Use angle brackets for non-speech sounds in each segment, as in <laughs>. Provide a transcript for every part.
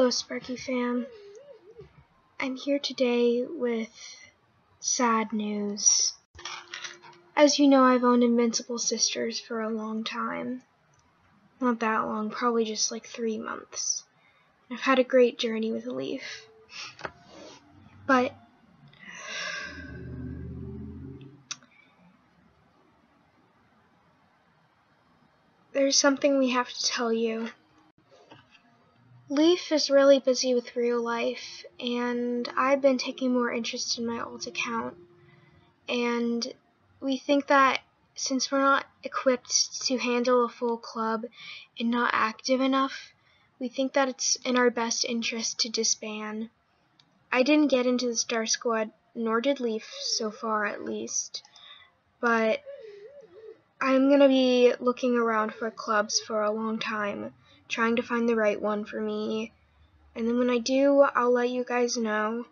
Hello, Sparky fam. I'm here today with sad news. As you know, I've owned Invincible Sisters for a long time. Not that long, probably just like three months. I've had a great journey with Leaf. But there's something we have to tell you. Leaf is really busy with real life, and I've been taking more interest in my alt account. And we think that since we're not equipped to handle a full club and not active enough, we think that it's in our best interest to disband. I didn't get into the Star Squad, nor did Leaf so far at least, but I'm going to be looking around for clubs for a long time trying to find the right one for me. And then when I do, I'll let you guys know.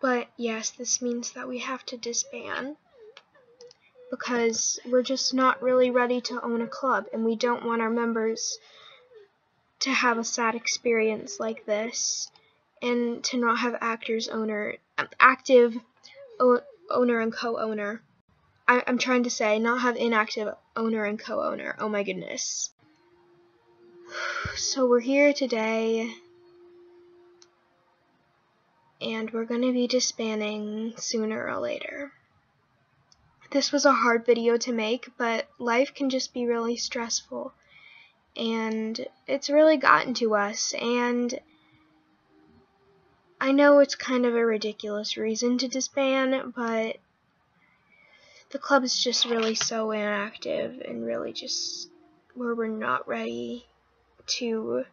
But yes, this means that we have to disband because we're just not really ready to own a club and we don't want our members to have a sad experience like this and to not have actors owner active owner and co-owner I, am trying to say not have inactive owner and co-owner oh my goodness so we're here today and we're going to be disbanding sooner or later. This was a hard video to make, but life can just be really stressful and it's really gotten to us and I know it's kind of a ridiculous reason to disband, but the club is just really so inactive and really just where we're not ready to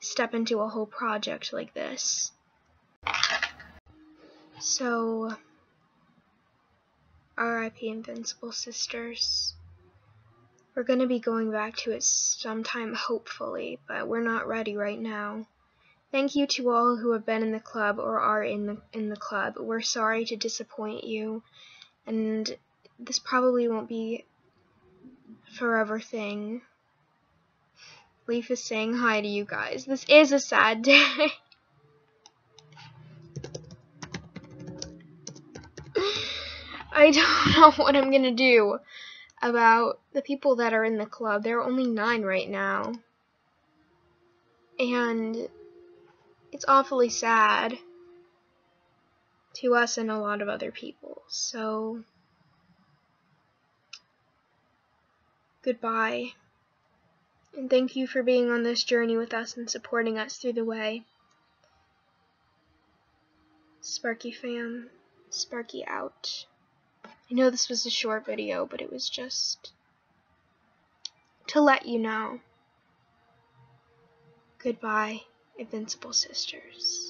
step into a whole project like this. So, RIP Invincible Sisters. We're going to be going back to it sometime, hopefully, but we're not ready right now. Thank you to all who have been in the club or are in the in the club. We're sorry to disappoint you, and this probably won't be forever thing. Leaf is saying hi to you guys. This is a sad <laughs> day. I don't <laughs> know what I'm gonna do about the people that are in the club. There are only nine right now. And it's awfully sad to us and a lot of other people. So, goodbye. And thank you for being on this journey with us and supporting us through the way. Sparky fam, Sparky out. I know this was a short video, but it was just to let you know. Goodbye, Invincible Sisters.